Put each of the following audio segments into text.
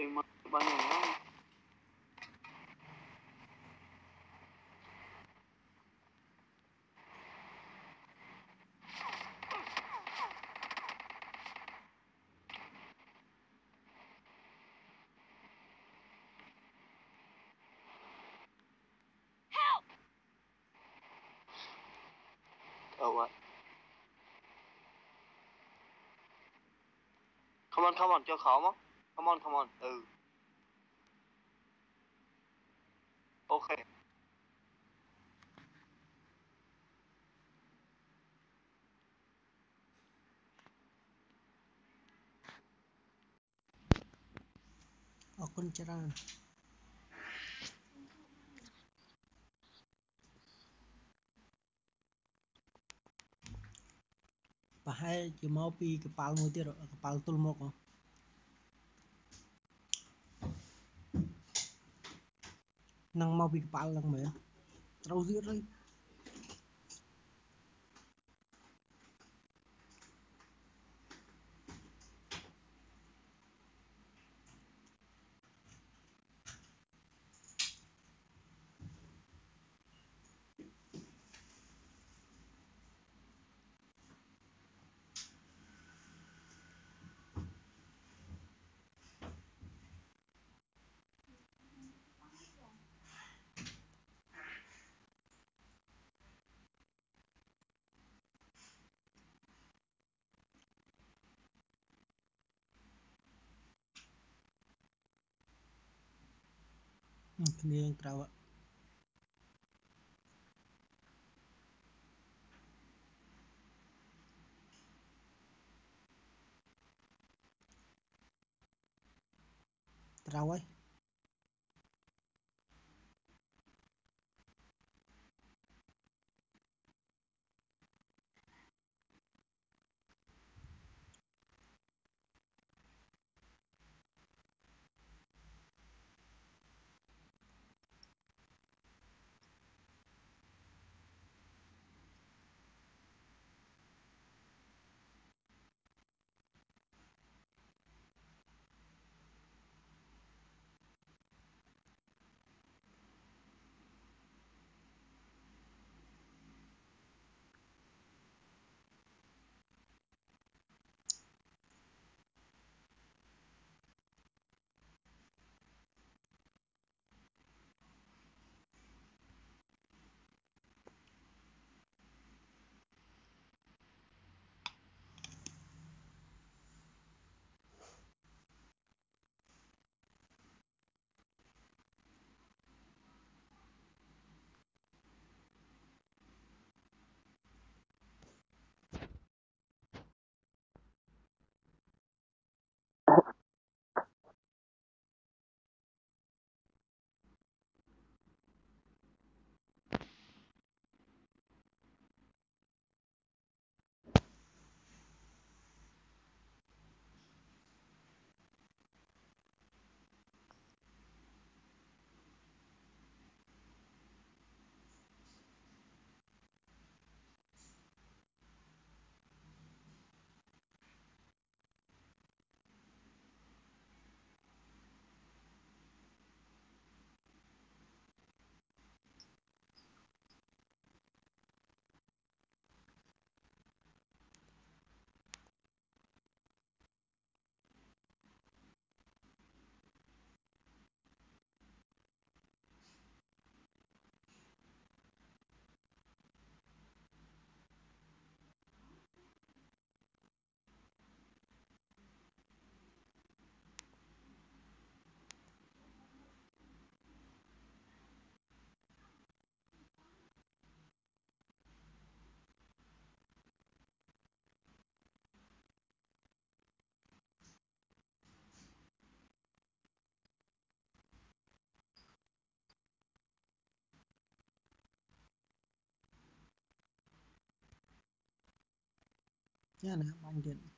Banyak? Oh what? Come on, come on, cho khó mà. Come on, come on. Ừ. Ok. អរគុណច្រើនប្រហែលជាមកពីកប៉ាល់មួយទៀតកប៉ាល់ទល់មុខហ៎នឹងមកពីកប៉ាល់ហ្ ng mawigpaalang mo yan. Trouser right. clearing Yani hemen gelin.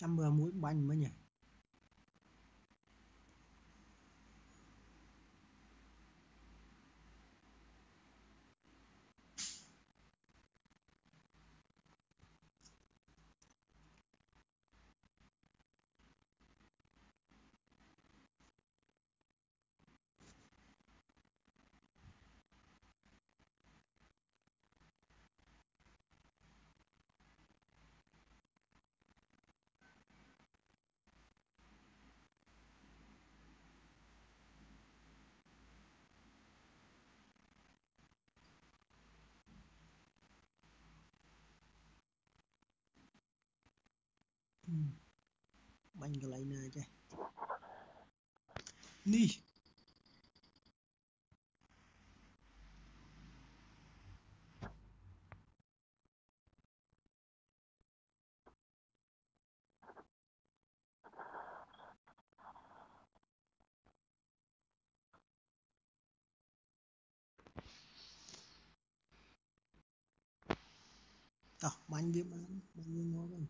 trăm bờ mũi bánh mới nhỉ bangalaina chơi ni Tao bánh biết bánh biết ngồi bên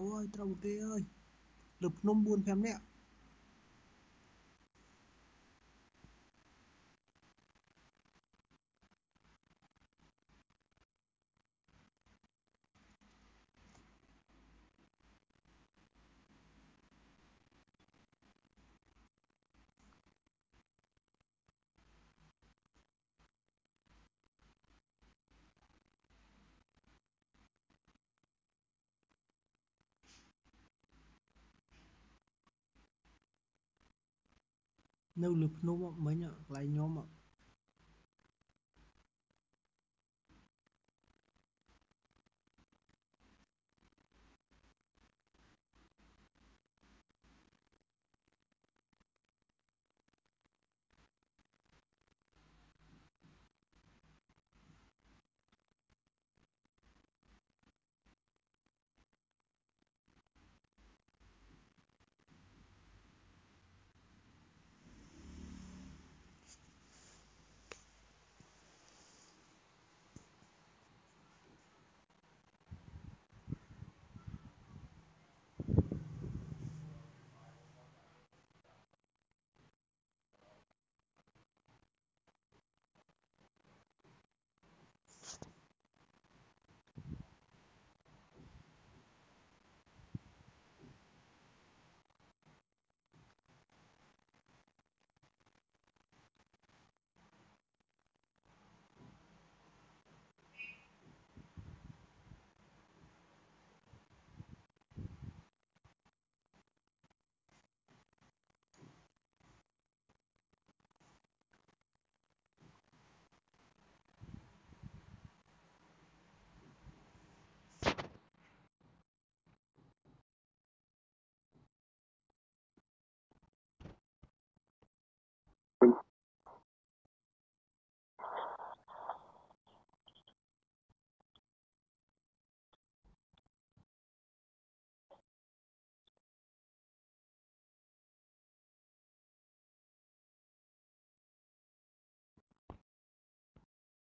អើយត្រូវគេអើយលើភ្នំ4 5នាក់ នៅលើភ្នំមិញកន្លែងខ្ញុំ